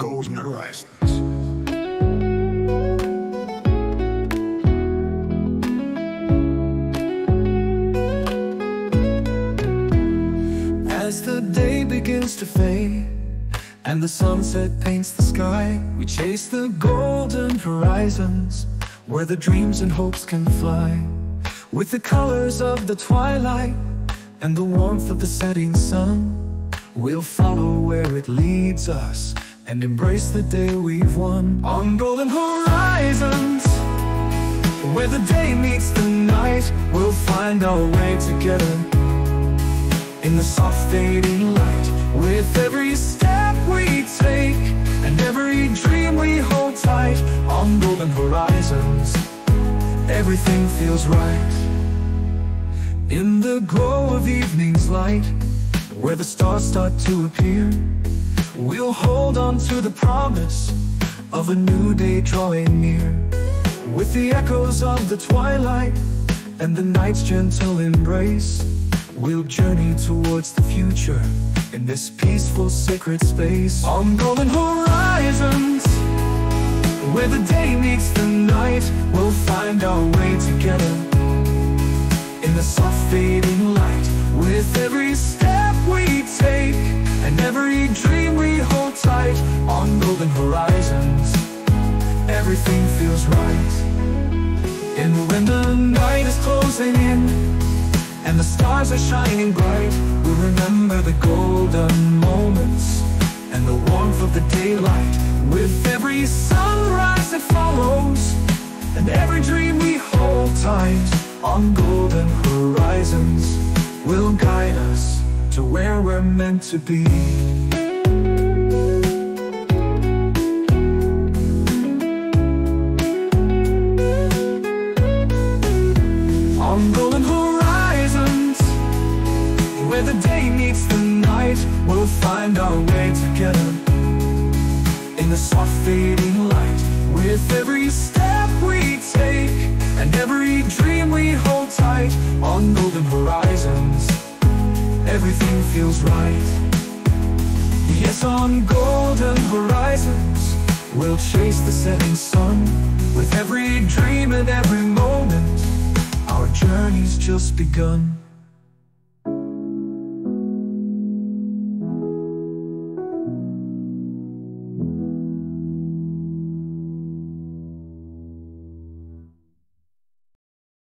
Golden Horizons. As the day begins to fade and the sunset paints the sky, we chase the golden horizons where the dreams and hopes can fly. With the colors of the twilight and the warmth of the setting sun, we'll follow where it leads us and embrace the day we've won. On golden horizons, where the day meets the night, we'll find our way together. In the soft fading light With every step we take And every dream we hold tight. On golden horizons Everything feels right. In the glow of evening's light Where the stars start to appear We'll hold on to the promise Of a new day drawing near. With the echoes of the twilight And the night's gentle embrace We'll journey towards the future in this peaceful sacred space. On golden horizons where the day meets the night we'll find our way together. In the soft fading light with every step we take and every dream golden horizons. Everything feels right. And when the night is closing in and the stars are shining bright. We'll remember the golden moments And the warmth of the daylight. With every sunrise that follows And every dream we hold tight On golden horizons Will guide us to where we're meant to be Where the day meets the night We'll find our way together. In the soft fading light With every step we take And every dream we hold tight On golden horizons Everything feels right. Yes, on golden horizons We'll chase the setting sun With every dream and every moment Our journey's just begun